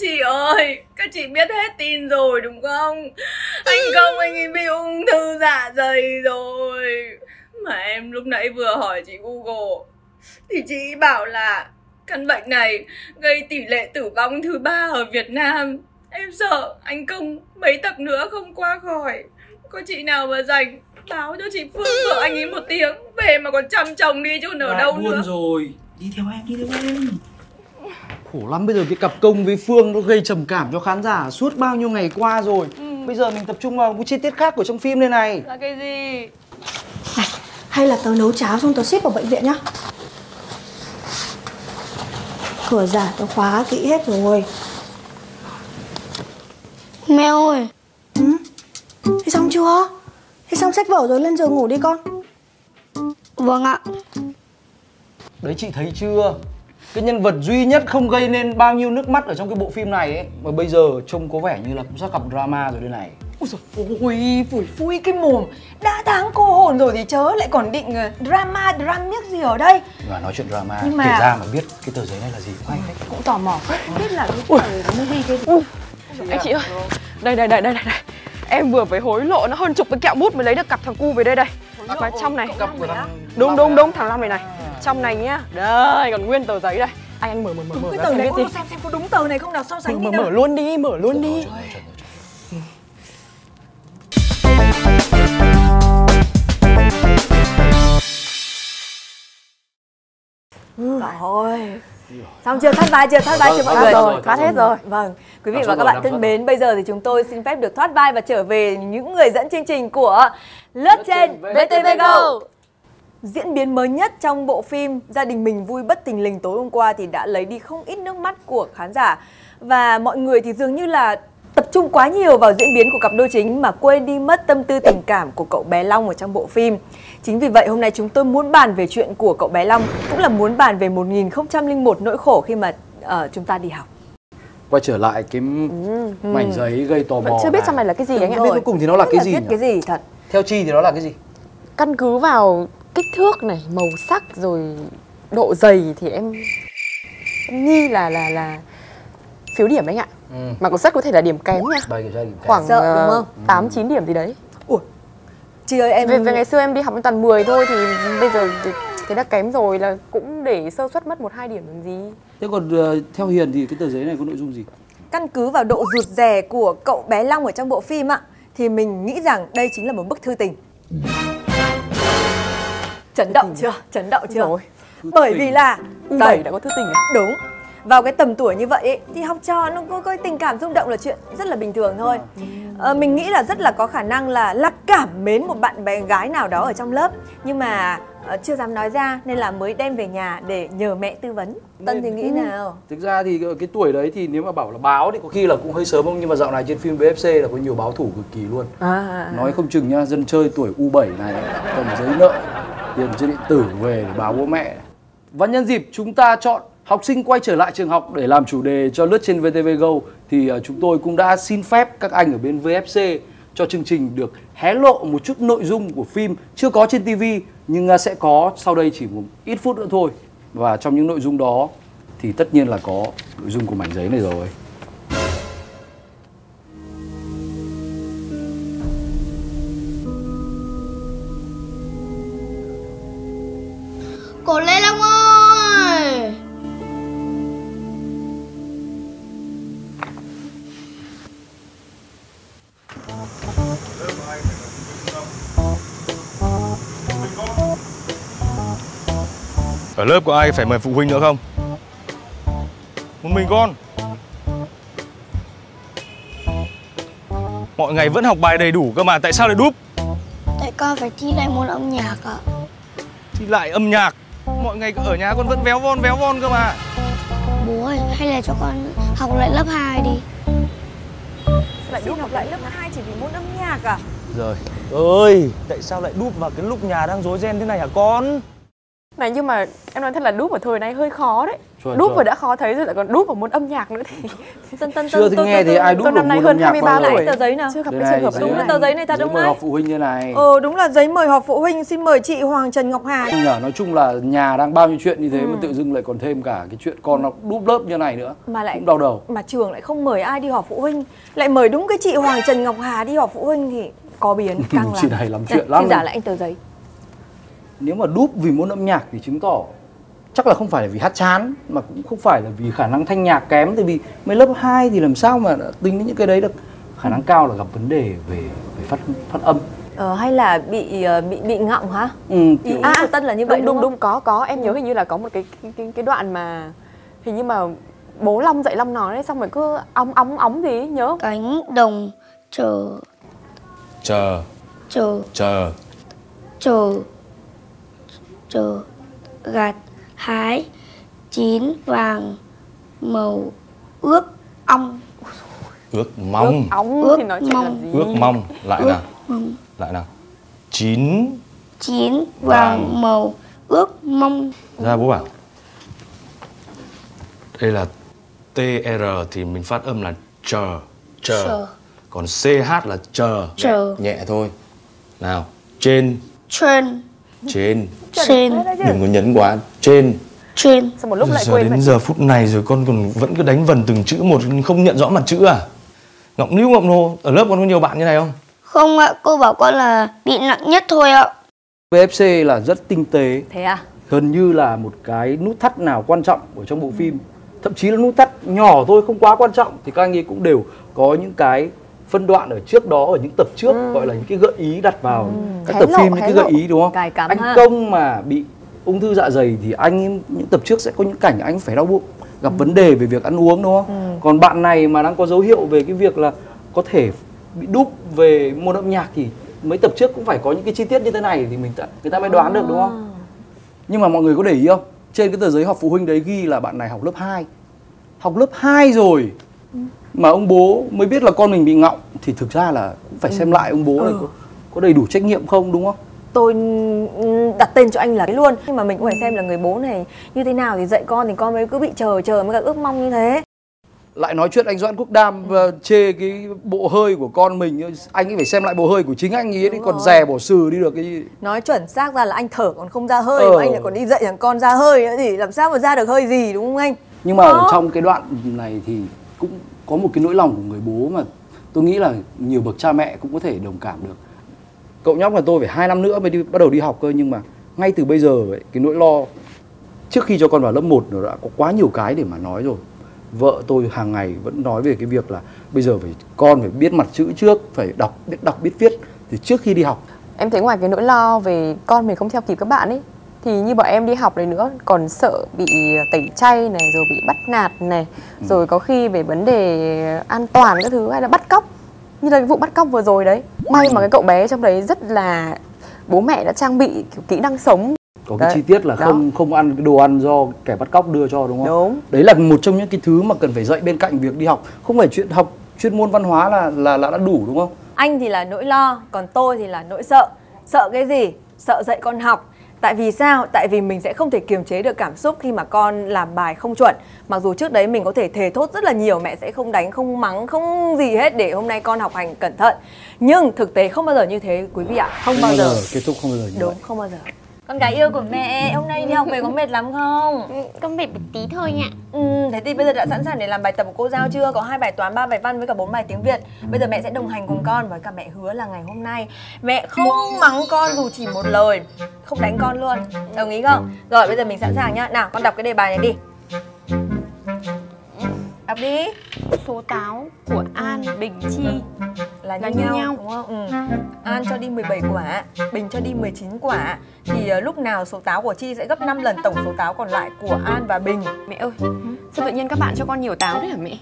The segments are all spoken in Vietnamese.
chị ơi Các chị biết hết tin rồi đúng không? Anh công anh ấy bị ung thư dạ dày rồi. Mà em lúc nãy vừa hỏi chị Google Thì chị bảo là Căn bệnh này gây tỷ lệ tử vong thứ ba ở Việt Nam. Em sợ anh công mấy tập nữa không qua khỏi. Có chị nào mà rảnh báo cho chị Phương vợ anh ấy một tiếng. Về mà còn chăm chồng đi chứ còn ở đâu buồn nữa. rồi. Đi theo em, đi theo em Khổ lắm. Bây giờ cái cặp công với Phương nó gây trầm cảm cho khán giả suốt bao nhiêu ngày qua rồi. Bây giờ mình tập trung vào một chi tiết khác của trong phim đây này. Là cái gì? Này, hay là tớ nấu cháo xong tớ ship vào bệnh viện nhá. Cửa giả tớ khóa kỹ hết rồi. Mẹ ơi! Ừ? Thế xong chưa? Thế xong sách vở rồi lên giường ngủ đi con. Vâng ạ. Đấy chị thấy chưa Cái nhân vật duy nhất không gây nên bao nhiêu nước mắt ở trong cái bộ phim này ấy Mà bây giờ trông có vẻ như là cũng sắp gặp drama rồi đây này. Ôi dồi ôi, phủi phui cái mồm. Đã tháng cô hồn rồi thì chớ lại còn định ờ, drama, dramic gì ở đây. Và nói chuyện drama Nhưng mà- kể ra mà biết cái tờ giấy này là gì. Cũng hay đấy Cũng tò mò. Phết, không biết là cái tờ nó ghi cái gì? Anh chị ơi. Đây đây đây đây đây đây. Em vừa phải hối lộ nó hơn chục cái kẹo bút mới lấy được cặp thằng cu về đây đây Và trong này. Đúng đúng đúng thằng Long này này. Trong này nhá. Đây còn nguyên tờ giấy đây. Anh anh mở mở mở mở Cái tờ này xem xem có đúng tờ này không nào? So sánh đi Mở nào? mở luôn đi mở luôn đi. Trời ơi Xong chưa? Thoát vai chưa? Thoát vai chưa mọi người? rồi, thoát hết rồi. Vâng, quý vị và các bạn thân mến, bây giờ thì chúng tôi xin phép được thoát vai và trở về những người dẫn chương trình của Lướt trên VTV Go. Diễn biến mới nhất trong bộ phim Gia đình mình vui bất tình lình tối hôm qua thì đã lấy đi không ít nước mắt của khán giả và mọi người thì dường như là tập trung quá nhiều vào diễn biến của cặp đôi chính mà quên đi mất tâm tư tình cảm của cậu bé Long ở trong bộ phim. Chính vì vậy hôm nay chúng tôi muốn bàn về chuyện của cậu bé Long cũng là muốn bàn về 1001 nỗi khổ khi mà ờ, chúng ta đi học. Quay trở lại cái mảnh giấy gây tò Vẫn mò chưa biết trong này là cái gì anh ạ Biết cuối cùng thì nó là cái là gì nhỉ? cái gì thật. Theo Chi thì nó là cái gì? Căn cứ vào kích thước này, màu sắc rồi độ dày thì em em nghi là là là phiếu điểm anh ạ. Ừ. Mà cũng rất có thể là điểm kém nha. Bài kiểm tra điểm Khoảng Sợ, đúng không? 8 9 điểm gì đấy. Chị ơi em Về, về ngày xưa em đi học toàn 10 thôi thì bây giờ thì thế đã kém rồi là cũng để sơ suất mất một hai điểm làm gì. Thế còn ờ, theo Hiền thì cái tờ giấy này có nội dung gì? căn cứ vào độ rụt rè của cậu bé Long ở trong bộ phim ạ thì mình nghĩ rằng đây chính là một bức thư tình. Chấn động chưa? Chấn động chưa? Rồi. Bởi vì là U7 đây, đã có thư tình à? đúng vào cái tầm tuổi như vậy ấy, thì học trò nó có cái tình cảm rung động là chuyện rất là bình thường thôi. Ờ, mình nghĩ là rất là có khả năng là là cảm mến một bạn bé gái nào đó ở trong lớp. Nhưng mà ờ, chưa dám nói ra nên là mới đem về nhà để nhờ mẹ tư vấn. Tân thì nghĩ nào? Thực ra thì ở cái tuổi đấy thì nếu mà bảo là báo thì có khi là cũng hơi sớm không? Nhưng mà dạo này trên phim VFC là có nhiều báo thủ cực kỳ luôn. À, Nói không chừng nha, dân chơi tuổi U7 này cầm giấy nợ, tiền chơi điện tử về để báo bố mẹ. Và nhân dịp chúng ta chọn học sinh quay trở lại trường học để làm chủ đề cho lướt trên VTV Go thì à, chúng tôi cũng đã xin phép các anh ở bên VFC cho chương trình được hé lộ một chút nội dung của phim chưa có trên TV nhưng à, sẽ có sau đây chỉ một ít phút nữa thôi. Và trong những nội dung đó thì tất nhiên là có nội dung của mảnh giấy này rồi. Ở lớp có ai phải mời phụ huynh nữa không? Một mình con. Mọi ngày vẫn học bài đầy đủ cơ mà Tại sao lại đúp? Tại con phải thi lại môn âm nhạc ạ. Thì lại âm nhạc? Mọi ngày ở nhà con vẫn véo von véo von cơ mà. Bố ơi, hay là cho con học lại lớp 2 đi. Lại đi học lại lớp 2 chỉ vì môn âm nhạc à? Rồi. Ơi Tại sao lại đúp vào cái lúc nhà đang rối ren thế này hả con? Này nhưng mà em nói thật là đúp ở thời này hơi khó đấy. Chuẩn, đúp rồi đã khó thấy rồi lại còn đúp vào môn âm nhạc nữa thì Tân tân chưa thì nghe thì ai đúc tôi năm nay môn hơn âm nhạc 23 bao giờ. tuổi. tờ giấy nào chưa gặp cái trường hợp đúng là tờ giấy này thật giấy đúng mời không họp phụ huynh như này. Ờ đúng là giấy mời họp phụ huynh Xin mời chị Hoàng Trần Ngọc Hà. Nhờ, nói chung là nhà đang bao nhiêu chuyện như thế mà tự dưng lại còn thêm cả cái chuyện con nó đúp lớp như này nữa. Mà lại cũng đau đầu. Mà trường lại không mời ai đi họp phụ huynh. Lại mời đúng cái chị Hoàng Trần Ngọc Hà đi họp phụ huynh thì có biến căng lắm. Chị này làm chuyện lắm Xin giả lại anh tờ giấy nếu mà đúp vì môn âm nhạc thì chứng tỏ chắc là không phải là vì hát chán mà cũng không phải là vì khả năng thanh nhạc kém. Tại vì mấy lớp 2 thì làm sao mà tính đến những cái đấy được? Khả năng cao là gặp vấn đề về về phát phát âm. Ờ, Hay là bị ờ, bị bị ngọng hả? ừ, kiểu, ý của Tân là như vậy đúng đúng, đúng không? đúng có có. Em nhớ hình như là có một cái cái, cái, cái đoạn mà hình như mà bố long dạy long nói đấy xong rồi cứ óng óng óng gì ấy, nhớ cánh đồng chờ. Chờ, chờ. Chờ. Chờ chờ gặt hái chín vàng màu ướp ong. Ước mong. Óng Ước thì nói mong. gì? Ước mong. Lại ướp nào? mong. Lại nào? Chín chín Vàng. vàng màu ước mong. Ra bố bảo. Đây là TR thì mình phát âm là chờ Chờ. Chờ. Còn CH là chờ. Chờ. Nhẹ thôi. Nào Trên. Trên Trên. Trên. Đừng có nhấn quá. Trên. Trên. Một lúc lại giờ quên đến mất. giờ phút này rồi con còn vẫn cứ đánh vần từng chữ một không nhận rõ mặt chữ à? Ngọng níu ngọng nô ở lớp con có nhiều bạn như này không? Không ạ cô bảo con là bị nặng nhất thôi ạ. VFC là rất tinh tế. Thế à? gần như là một cái nút thắt nào quan trọng ở trong bộ phim. Thậm chí là nút thắt nhỏ thôi không quá quan trọng. Thì các anh ấy cũng đều có những cái phân đoạn ở trước đó ở những tập trước gọi là những cái gợi ý đặt vào các Hé tập lộ, phim những cái lộ. gợi ý đúng không? Anh ha. công mà bị ung thư dạ dày thì anh những tập trước sẽ có những cảnh anh phải đau bụng gặp vấn đề về việc ăn uống đúng không? Còn bạn này mà đang có dấu hiệu về cái việc là có thể bị đúp về môn âm nhạc thì mấy tập trước cũng phải có những cái chi tiết như thế này thì mình ta, người ta mới đoán được đúng không? Nhưng mà mọi người có để ý không? Trên cái tờ giấy họp phụ huynh đấy ghi là bạn này học lớp 2 Học lớp 2 rồi Mà ông bố mới biết là con mình bị ngọng Thì thực ra là cũng phải xem lại ông bố này có, có đầy đủ trách nhiệm không đúng không? Tôi ừ, đặt tên cho anh là cái luôn. Nhưng mà mình cũng phải xem là người bố này như thế nào thì dạy con thì con mới cứ bị chờ chờ mới cả ước mong như thế. Lại nói chuyện anh Doãn Quốc Đam ờ, chê cái bộ hơi của con mình Anh ấy phải xem lại bộ hơi của chính anh ấy đi Còn rè bỏ sừ đi được cái Nói chuẩn xác ra là anh thở còn không ra hơi Ờ. Mà anh lại còn đi dạy thằng con ra hơi nữa thì làm sao mà ra được hơi gì đúng không anh? Nhưng mà ở trong cái đoạn này thì cũng có một cái nỗi lòng của người bố mà tôi nghĩ là nhiều bậc cha mẹ cũng có thể đồng cảm được. Cậu nhóc là tôi phải hai năm nữa mới đi bắt đầu đi học cơ nhưng mà ngay từ bây giờ vậy cái nỗi lo trước khi cho con vào lớp 1 nó đã có quá nhiều cái để mà nói rồi. Vợ tôi hàng ngày vẫn nói về cái việc là bây giờ phải con phải biết mặt chữ trước, phải đọc biết đọc biết viết thì trước khi đi học em thấy ngoài cái nỗi lo về con mình không theo kịp các bạn ấy thì như bọn em đi học đấy nữa còn sợ bị tẩy chay này rồi bị bắt nạt này rồi có khi về vấn đề an toàn các thứ hay là bắt cóc như là cái vụ bắt cóc vừa rồi đấy may mà cái cậu bé trong đấy rất là bố mẹ đã trang bị kiểu kỹ năng sống có cái Đấy, chi tiết là đó. không không ăn cái đồ ăn do kẻ bắt cóc đưa cho đúng không? Đúng. Đấy là một trong những cái thứ mà cần phải dạy bên cạnh việc đi học. Không phải chuyện học chuyên môn văn hóa là là là đã đủ đúng không? Anh thì là nỗi lo, còn tôi thì là nỗi sợ. Sợ cái gì? Sợ dạy con học. Tại vì sao? Tại vì mình sẽ không thể kiềm chế được cảm xúc khi mà con làm bài không chuẩn. Mặc dù trước đấy mình có thể thề thốt rất là nhiều, mẹ sẽ không đánh, không mắng, không gì hết để hôm nay con học hành cẩn thận. Nhưng thực tế không bao giờ như thế quý vị ạ, không bao giờ. kết thúc không bao giờ như Đúng, vậy. không bao giờ. Con gái yêu của mẹ, hôm nay đi học về có mệt lắm không? con mệt một tí thôi nhạ Ừ, thế thì bây giờ đã sẵn sàng để làm bài tập của cô giao chưa? Có hai bài toán, ba bài văn với cả bốn bài tiếng Việt. Bây giờ mẹ sẽ đồng hành cùng con với cả mẹ hứa là ngày hôm nay mẹ không mắng con dù chỉ một lời, không đánh con luôn. Đồng ý không? Rồi bây giờ mình sẵn sàng nhá. Nào, con đọc cái đề bài này đi. Đọc đi. số táo của An Bình Chi Là như, như nhau, nhau. đúng không? Ừ. An cho đi 17 quả, Bình cho đi 19 quả. Thì ờ, lúc nào số táo của Chi sẽ gấp 5 lần tổng số táo còn lại của An và Bình. mẹ ơi sao tự nhiên các bạn cho con nhiều táo đấy hả mẹ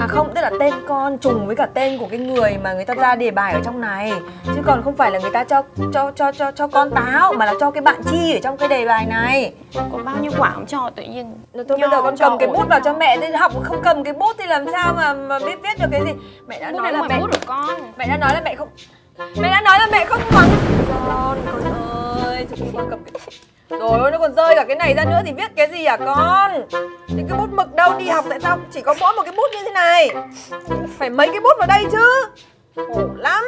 À không, tức là tên con trùng với cả tên của cái người mà người ta ra đề bài ở trong này. Chứ còn không phải là người ta cho cho cho cho cho con táo Mà là cho cái bạn chi ở trong cái đề bài này. Có bao nhiêu quả cũng cho tự nhiên Rồi Thôi bây giờ con cầm cái bút vào cho mẹ Thì học không cầm cái bút thì làm sao mà mà biết viết được cái gì? Mẹ đã nói là mẹ của con. Mẹ đã nói là mẹ không Mẹ đã nói là mẹ không mắng con. Con ơi Thôi con cầm cái Rồi ôi nó còn rơi cả cái này ra nữa thì viết cái gì hả con? Thì cái bút mực đâu đi học tại sao chỉ có mỗi một cái bút như thế này? Phải mấy cái bút vào đây chứ? Khổ lắm.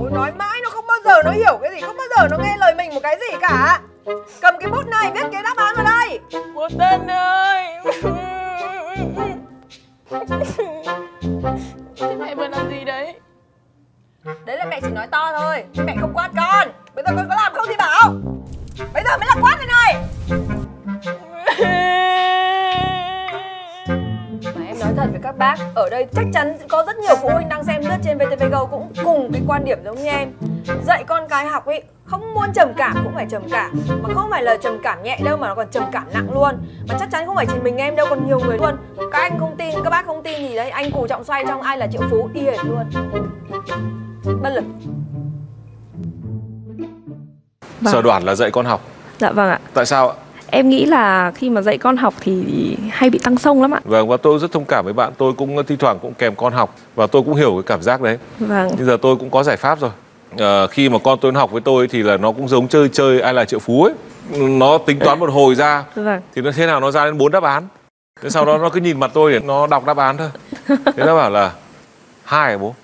Ôi nói mãi nó không bao giờ nó hiểu cái gì Không bao giờ nó nghe lời mình một cái gì cả. Cầm cái bút này viết cái đáp án vào đây. Bố Tân ơi. Mẹ vừa làm gì đấy? Đấy là mẹ chỉ nói to thôi. Mẹ không quát con. Bây giờ con có làm không thì bảo Bây giờ mới là quát đây. Này Mà em nói thật với các bác Ở đây chắc chắn có rất nhiều phụ huynh đang xem lướt trên VTV Go Cũng cùng cái quan điểm giống như em. Dạy con cái học ấy Không muốn trầm cảm cũng phải trầm cảm. Mà không phải là trầm cảm nhẹ đâu mà nó còn trầm cảm nặng luôn. Mà chắc chắn không phải chỉ mình em đâu Còn nhiều người luôn. Các anh không tin, các bác không tin gì đấy. Anh cù trọng xoay trong ai là triệu phú y hệt luôn. Bất lực. Sở đoản là dạy con học. Dạ vâng ạ. Tại sao ạ? Em nghĩ là khi mà dạy con học thì hay bị tăng sông lắm ạ. Vâng và tôi rất thông cảm với bạn. Tôi cũng thi thoảng cũng kèm con học và tôi cũng hiểu cái cảm giác đấy. Vâng. Bây giờ tôi cũng có giải pháp rồi. Ờ, khi mà con tôi nó học với tôi thì là nó cũng giống chơi chơi ai là triệu phú ấy. Nó tính toán một hồi ra Vâng. thì nó thế nào nó ra đến bốn đáp án. Thế sau đó nó cứ nhìn mặt tôi để nó đọc đáp án thôi. Thế nó bảo là hai hả bố?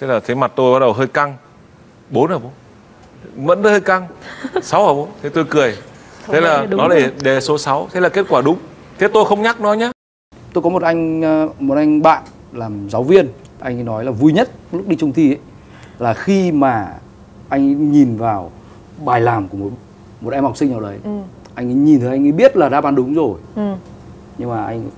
Thế là thấy mặt tôi bắt đầu hơi căng. Bốn hả bố? Vẫn hơi căng. Sáu hả bố? Thế tôi cười. Thế là nó để đề số 6 Thế là kết quả đúng Thế tôi không nhắc nó nhé tôi có một anh ờ, một anh bạn làm giáo viên anh ấy nói là vui nhất lúc đi chung thi ấy là khi mà anh ấy nhìn vào bài làm của một một em học sinh nào đấy Ừ. anh ấy nhìn thấy anh ấy biết là đáp án đúng rồi Ừ. nhưng mà anh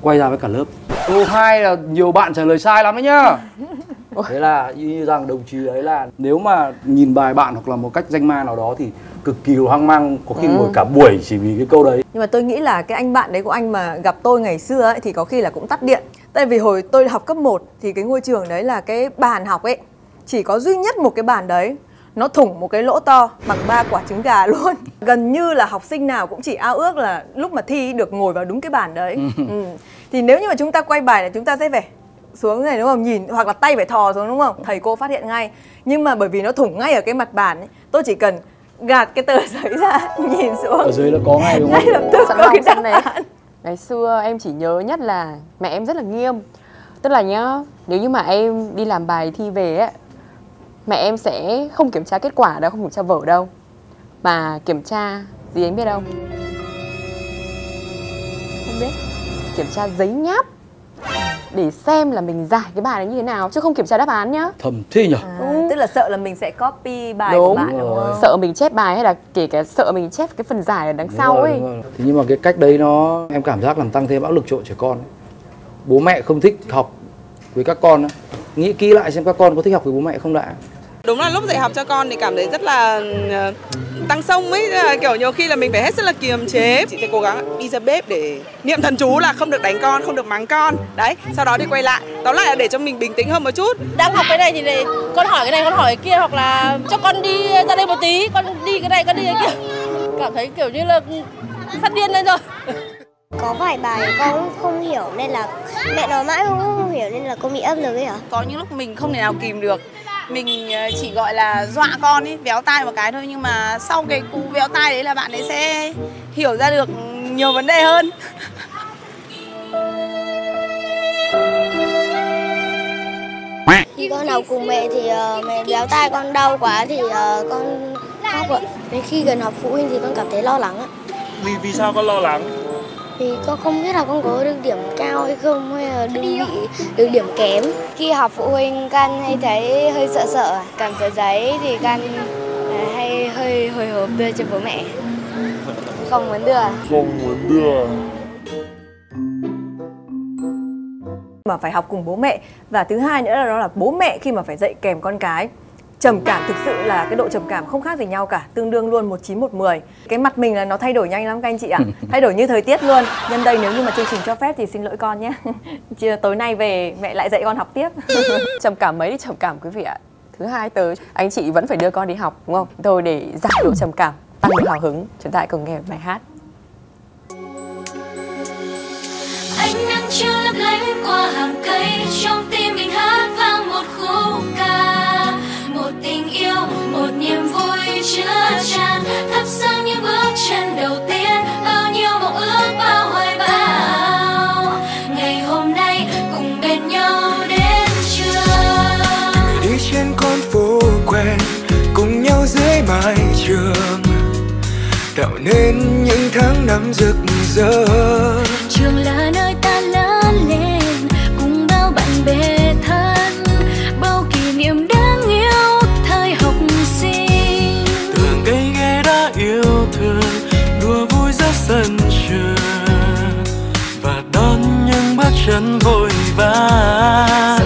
quay ra với cả lớp câu hai là nhiều bạn trả lời sai lắm đấy nhá thế là như rằng đồng chí ấy là nếu mà nhìn bài bạn hoặc là một cách danh ma nào đó thì cực kỳ hoang mang có khi ngồi cả buổi chỉ vì cái câu đấy. Nhưng mà tôi nghĩ là cái anh bạn đấy của anh mà gặp tôi ngày xưa ấy thì có khi là cũng tắt điện. Tại vì hồi tôi học cấp 1 thì cái ngôi trường đấy là cái bàn học ấy chỉ có duy nhất một cái bàn đấy nó thủng một cái lỗ to bằng ba quả trứng gà luôn. Gần như là học sinh nào cũng chỉ ao ước là lúc mà thi được ngồi vào đúng cái bàn đấy. Ừ. thì nếu như mà chúng ta quay bài là chúng ta sẽ phải xuống này đúng không? Nhìn hoặc là tay phải thò xuống đúng không? Thầy cô phát hiện ngay. Nhưng mà bởi vì nó thủng ngay ở cái mặt bàn ấy tôi chỉ cần gạt cái tờ giấy ra nhìn xuống. Ở dưới nó có ngay đúng ngay không lập tức Sẵn có lòng cái sẵn đáp này. án. Ngày xưa em chỉ nhớ nhất là mẹ em rất là nghiêm. Tức là nhá, nếu như mà em đi làm bài thi về ấy Mẹ em sẽ không kiểm tra kết quả đâu, không kiểm tra vở đâu. Mà kiểm tra gì anh biết không? Không biết. Kiểm tra giấy nháp Để xem là mình giải cái bài này như thế nào Chứ không kiểm tra đáp án nhá thầm thế nhỉ à, tức là sợ là mình sẽ copy bài Đúng. của bạn đúng rồi. không Sợ mình chép bài hay là kể cả sợ mình chép cái phần giải ở đằng Đúng sau rồi, ấy đúng rồi. Thế nhưng mà cái cách đấy nó em cảm giác làm tăng thêm áp lực cho trẻ con ấy. bố mẹ không thích học với các con ấy. nghĩ kỹ lại xem các con có thích học với bố mẹ không đã Đúng là lúc dạy học cho con thì cảm thấy rất là ờ, tăng sông ấy. Kiểu nhiều khi là mình phải hết sức là kiềm chế. Chị sẽ cố gắng đi ra bếp để niệm thần chú là không được đánh con không được mắng con. Đấy sau đó thì quay lại. Tóm lại là để cho mình bình tĩnh hơn một chút. Đang học cái này thì này, con hỏi cái này con hỏi cái kia hoặc là cho con đi ra đây một tí. Con đi cái này con đi cái kia. Cảm thấy kiểu như là phát điên lên rồi. Có vài bài con không hiểu nên là mẹ nói mãi không hiểu nên là con bị áp lực ấy hả? có những lúc mình không thể nào kìm được mình ờ, chỉ gọi là dọa con ấy véo tai một cái thôi nhưng mà sau cái cú véo tai đấy là bạn ấy sẽ hiểu ra được nhiều vấn đề hơn Khi con học cùng mẹ thì ờ, mẹ béo tai con đau quá thì ờ, con khóc ạ. Đến khi gần học phụ huynh thì con cảm thấy lo lắng ạ. Vì vì sao con lo lắng? Vì con không biết là con có được điểm cao hay không hay là được bị được điểm kém. Khi học phụ huynh con hay thấy hơi sợ sợ, cầm tờ giấy thì con ờ, hay hơi hồi hộp đưa cho bố mẹ. Không muốn đưa. Không muốn đưa. mà phải học cùng bố mẹ và thứ hai nữa là đó là bố mẹ khi mà phải dạy kèm con cái trầm cảm thực sự là cái độ trầm cảm không khác gì nhau cả tương đương luôn một chín một mười. Cái mặt mình là nó thay đổi nhanh lắm các anh chị ạ. Thay đổi như thời tiết luôn. Nhân đây nếu như mà chương trình cho phép thì xin lỗi con nhé. Chứ tối nay về mẹ lại dạy con học tiếp. Trầm cảm mấy thì trầm cảm quý vị ạ. Thứ hai tới anh chị vẫn phải đưa con đi học đúng không? Thôi để giảm độ trầm cảm tăng độ hào hứng. Chúng ta hãy cùng nghe bài hát. Ánh nắng chiều lấp lánh qua hàng cây trong tim mình hát vang một khúc ca tràn thắp sáng những bước chân đầu tiên. Bao nhiêu mộng ước bao hoài bão. Ngày hôm nay cùng bên nhau đến trường đi trên con phố quen cùng nhau dưới mái trường. Tạo nên những tháng năm rực rỡ. Trường là nơi ta chân vội vã.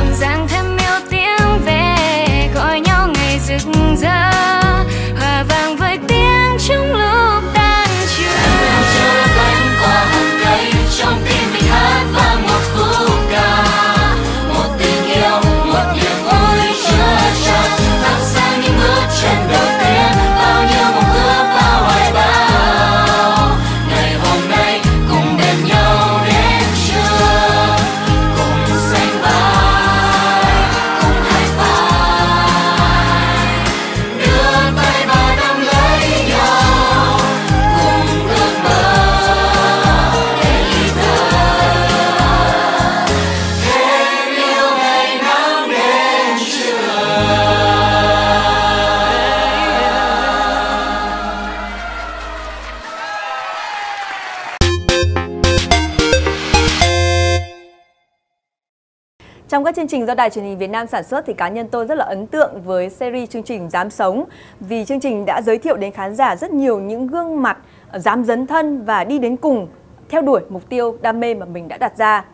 Trong các chương trình do Đài truyền hình Việt Nam sản xuất thì cá nhân tôi rất là ấn tượng với series chương trình Dám Sống vì chương trình đã giới thiệu đến khán giả rất nhiều những gương mặt dám dấn thân và đi đến cùng theo đuổi mục tiêu đam mê mà mình đã đặt ra.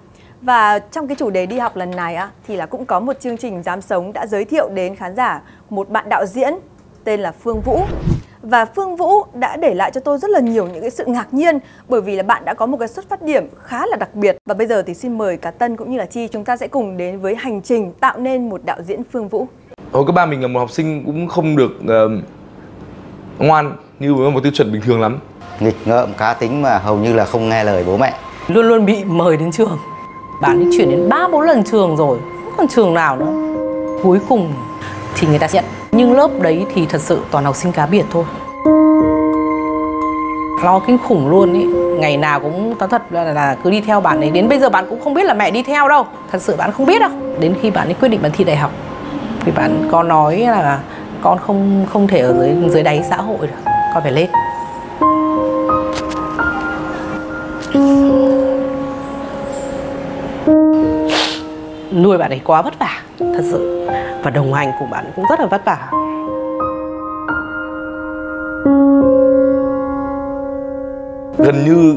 Và trong cái chủ đề đi học lần này á, thì là cũng có một chương trình Dám Sống đã giới thiệu đến khán giả một bạn đạo diễn tên là Phương Vũ. Và Phương Vũ đã để lại cho tôi rất là nhiều những cái sự ngạc nhiên bởi vì là bạn đã có một cái xuất phát điểm khá là đặc biệt. Và bây giờ thì xin mời cả Tân cũng như là Chi chúng ta sẽ cùng đến với hành trình tạo nên một đạo diễn Phương Vũ. Hồi cấp ba mình là một học sinh cũng không được ờ, ngoan như với một tiêu chuẩn bình thường lắm. nghịch ngợm cá tính mà hầu như là không nghe lời bố mẹ luôn luôn bị mời đến trường bạn ấy chuyển đến ba bốn lần trường rồi không còn trường nào nữa cuối cùng thì người ta nhận nhưng lớp đấy thì thật sự toàn học sinh cá biệt thôi. Lo kinh khủng luôn ý. Ngày nào cũng tao thật là, là cứ đi theo bạn ấy. Đến bây giờ bạn cũng không biết là mẹ đi theo đâu. Thật sự bạn không biết đâu. Đến khi bạn ấy quyết định bạn thi đại học thì bạn có nói là con không không thể ở dưới dưới đáy xã hội được. Con phải lên. Nuôi bạn ấy quá vất vả thật sự và đồng hành cùng bạn cũng rất là vất vả. Gần như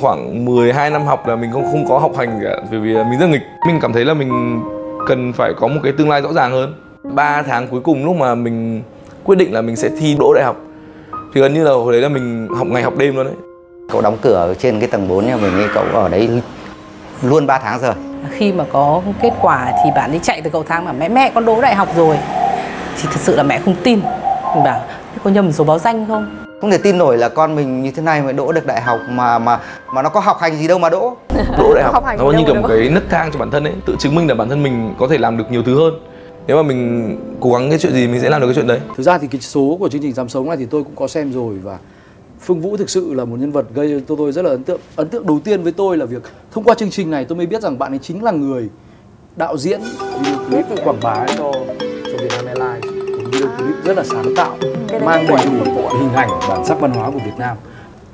khoảng 12 năm học là mình không không có học hành cả bởi vì mình rất nghịch. Mình cảm thấy là mình cần phải có một cái tương lai rõ ràng hơn. 3 tháng cuối cùng lúc mà mình quyết định là mình sẽ thi đỗ đại học thì gần như là hồi đấy là mình học ngày học đêm luôn đấy. Cậu đóng cửa ở trên cái tầng 4 nhà mình ấy cậu ở đấy luôn 3 tháng rồi khi mà có kết quả thì bạn ấy chạy từ cầu thang mà mẹ mẹ con đỗ đại học rồi. Thì thật sự là mẹ không tin. Mình bảo "Thế có nhầm số báo danh không? Không thể tin nổi là con mình như thế này mà đỗ được đại học mà mà mà nó có học hành gì đâu mà đỗ. Đỗ đại học nó như kiểu một cái nấc thang cho bản thân ấy tự chứng minh là bản thân mình có thể làm được nhiều thứ hơn. Nếu mà mình cố gắng cái chuyện gì mình sẽ làm được cái chuyện đấy. Thực ra thì cái số của chương trình Dám Sống này thì tôi cũng có xem rồi và Phương Vũ thực sự là một nhân vật gây cho tôi rất là ấn tượng. Ấn tượng đầu tiên với tôi là việc thông qua chương trình này tôi mới biết rằng bạn ấy chính là người đạo diễn video clip quảng bá cho cho Vietnam Airlines. Một video clip rất là sáng tạo, đấy mang đầy đủ ạ. hình ảnh bản sắc văn hóa của Việt Nam.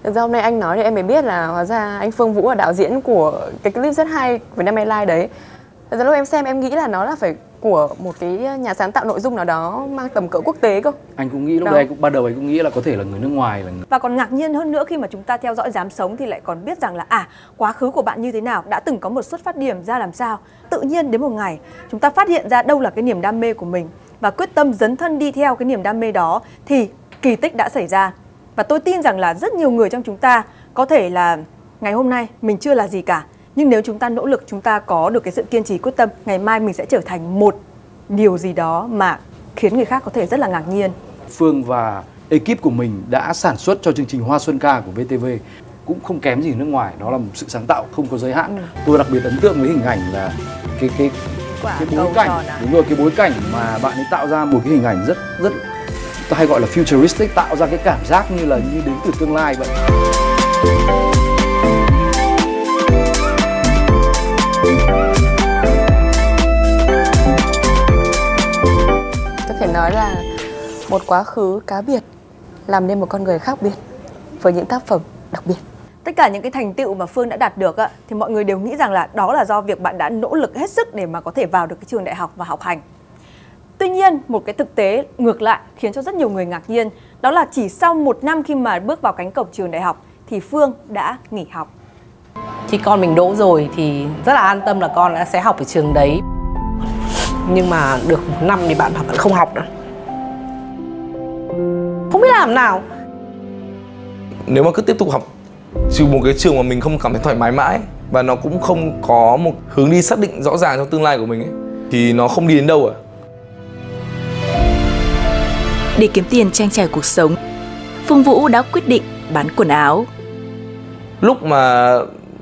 Thực ra hôm nay anh nói thì em mới biết là hóa ra anh Phương Vũ là đạo diễn của cái clip rất hay của Nam Airlines đấy. Thực ra lúc em xem em nghĩ là nó là phải của một cái nhà sáng tạo nội dung nào đó mang tầm cỡ quốc tế cơ. Anh cũng nghĩ lúc Đó. đấy anh cũng ban đầu anh cũng nghĩ là có thể là người nước ngoài là người Và còn ngạc nhiên hơn nữa khi mà chúng ta theo dõi dám sống thì lại còn biết rằng là à quá khứ của bạn như thế nào, đã từng có một xuất phát điểm ra làm sao. Tự nhiên đến một ngày chúng ta phát hiện ra đâu là cái niềm đam mê của mình và quyết tâm dấn thân đi theo cái niềm đam mê đó thì kỳ tích đã xảy ra. Và tôi tin rằng là rất nhiều người trong chúng ta có thể là ngày hôm nay mình chưa là gì cả nhưng nếu chúng ta nỗ lực chúng ta có được cái sự kiên trì quyết tâm ngày mai mình sẽ trở thành một điều gì đó mà khiến người khác có thể rất là ngạc nhiên. Phương và ekip của mình đã sản xuất cho chương trình Hoa Xuân Ca của VTV cũng không kém gì nước ngoài đó là một sự sáng tạo không có giới hạn. Tôi đặc biệt ấn tượng với hình ảnh là cái cái Quả cái bối cảnh. à? đúng rồi cái bối cảnh mà bạn ấy tạo ra một cái hình ảnh rất rất hay gọi là futuristic tạo ra cái cảm giác như là như đến từ tương lai vậy Thể nói là một quá khứ cá biệt làm nên một con người khác biệt. với những tác phẩm đặc biệt. Tất cả những cái thành tựu mà Phương đã đạt được á, thì mọi người đều nghĩ rằng là đó là do việc bạn đã nỗ lực hết sức để mà có thể vào được cái trường đại học và học hành. Tuy nhiên, một cái thực tế ngược lại khiến cho rất nhiều người ngạc nhiên, đó là chỉ sau một năm khi mà bước vào cánh cổng trường đại học thì Phương đã nghỉ học. Khi con mình đỗ rồi thì rất là an tâm là con đã sẽ học ở trường đấy. Nhưng mà được một năm thì bạn bảo bạn không học nữa. Không biết làm nào. nếu mà cứ tiếp tục học trừ một cái trường mà mình không cảm thấy thoải mái mãi và nó cũng không có một hướng đi xác định rõ ràng trong tương lai của mình ấy thì nó không đi đến đâu à Để kiếm tiền trang trải cuộc sống, Phương Vũ đã quyết định bán quần áo. lúc mà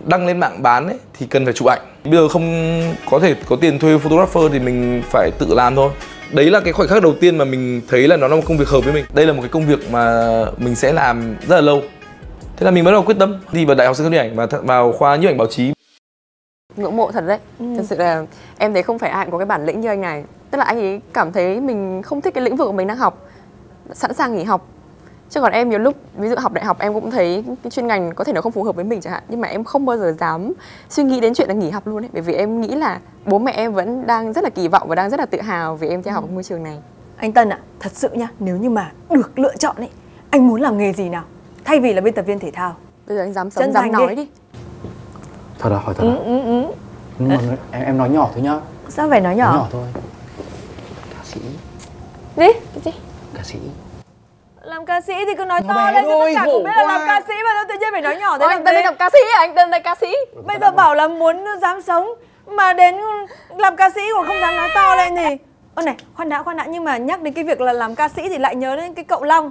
đăng lên mạng bán ấy thì cần phải chụp ảnh bây giờ không có thể có tiền thuê photographer thì mình phải tự làm thôi. Đấy là cái khoảnh khắc đầu tiên mà mình thấy là nó là một công việc hợp với mình. Đây là một cái công việc mà mình sẽ làm rất là lâu. Thế là mình bắt đầu quyết tâm đi vào đại học sân khấu điện ảnh và vào khoa nhiếp ảnh báo chí. Ngưỡng mộ thật đấy. Ừ. thật sự là em thấy không phải ai cũng có cái bản lĩnh như anh này. Tức là anh ấy cảm thấy mình không thích cái lĩnh vực của mình đang học. Sẵn sàng nghỉ học chứ còn em nhiều lúc ví dụ học đại học em cũng thấy cái chuyên ngành có thể nó không phù hợp với mình chẳng hạn nhưng mà em không bao giờ dám suy nghĩ đến chuyện là nghỉ học luôn ấy bởi vì em nghĩ là bố mẹ em vẫn đang rất là kỳ vọng và đang rất là tự hào vì em theo học ở môi trường này Anh Tân ạ, thật sự nha, nếu như mà được lựa chọn ấy, anh muốn làm nghề gì nào? Thay vì là biên tập viên thể thao. bây giờ anh dám sống Chân dám nói đi. đi Thật à, hỏi thật Ừ, à? ừ, ừ. Nhưng mà em, em nói nhỏ thôi nhá Sao phải nói Nói nhỏ? nhỏ thôi Ca sĩ Gì? Cái gì? Ca sĩ Làm ca sĩ thì cứ nói Nó to lên tất cả cùng biết là làm ca sĩ mà sao tự nhiên phải nói nhỏ thế Ôi, anh Tân đây làm ca sĩ à? Anh Tân đây ca sĩ Bây giờ bảo là muốn dám sống mà đến làm ca sĩ còn không dám nói to lên thì Ơ này, khoan đã, khoan đã Nhưng mà nhắc đến cái việc là làm ca sĩ thì lại nhớ đến cái cậu Long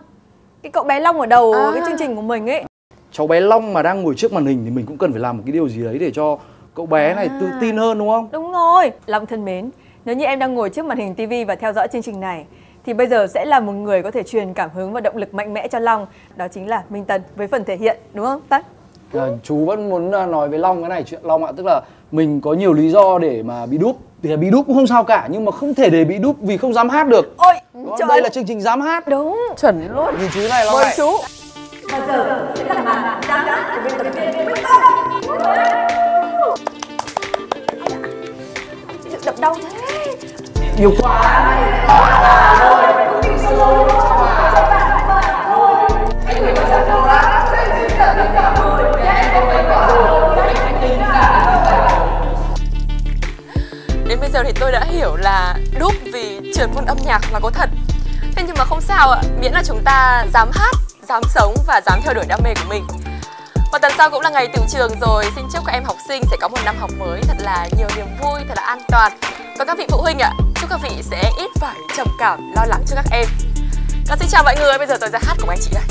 Cái cậu bé Long ở đầu À. cái chương trình của mình ấy Cháu bé Long mà đang ngồi trước màn hình thì mình cũng cần phải làm một cái điều gì đấy để cho cậu bé này tự tin hơn đúng không? Đúng rồi, Long thân mến Nếu như em đang ngồi trước màn hình TV và theo dõi chương trình này Thì bây giờ sẽ là một người có thể truyền cảm hứng và động lực mạnh mẽ cho Long. Đó chính là Minh Tân với phần thể hiện, đúng không Tất? À, chú vẫn muốn à, nói với Long cái này chuyện Long ạ Tức là mình có nhiều lý do để mà bị đúp. Thì bị đúp cũng không sao cả Nhưng mà không thể để bị đúp vì không dám hát được. Ôi, Đó, trời Đây là chương trình dám hát. Đúng. Chuẩn luôn. Nhìn chú này Long này. chú. Bây giờ sẽ là màn giám đáp của biên tập viên Minh Tân. Chữ đập đau thế nhiều quá. Đến bây giờ thì tôi đã hiểu là đúp vì trượt môn âm nhạc là có thật. Thế nhưng mà không sao ạ, miễn là chúng ta dám hát, dám sống và dám theo đuổi đam mê của mình. Và tuần sau cũng là ngày tự trường rồi, xin chúc các em học sinh sẽ có một năm học mới thật là nhiều niềm vui, thật là an toàn. Và các vị phụ huynh ạ, chúc các vị sẽ ít phải trầm cảm, lo lắng cho các em. Con xin chào mọi người, bây giờ tôi ra hát cùng anh chị đây.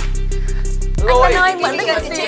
Anh Tân ơi, mượn mic một xíu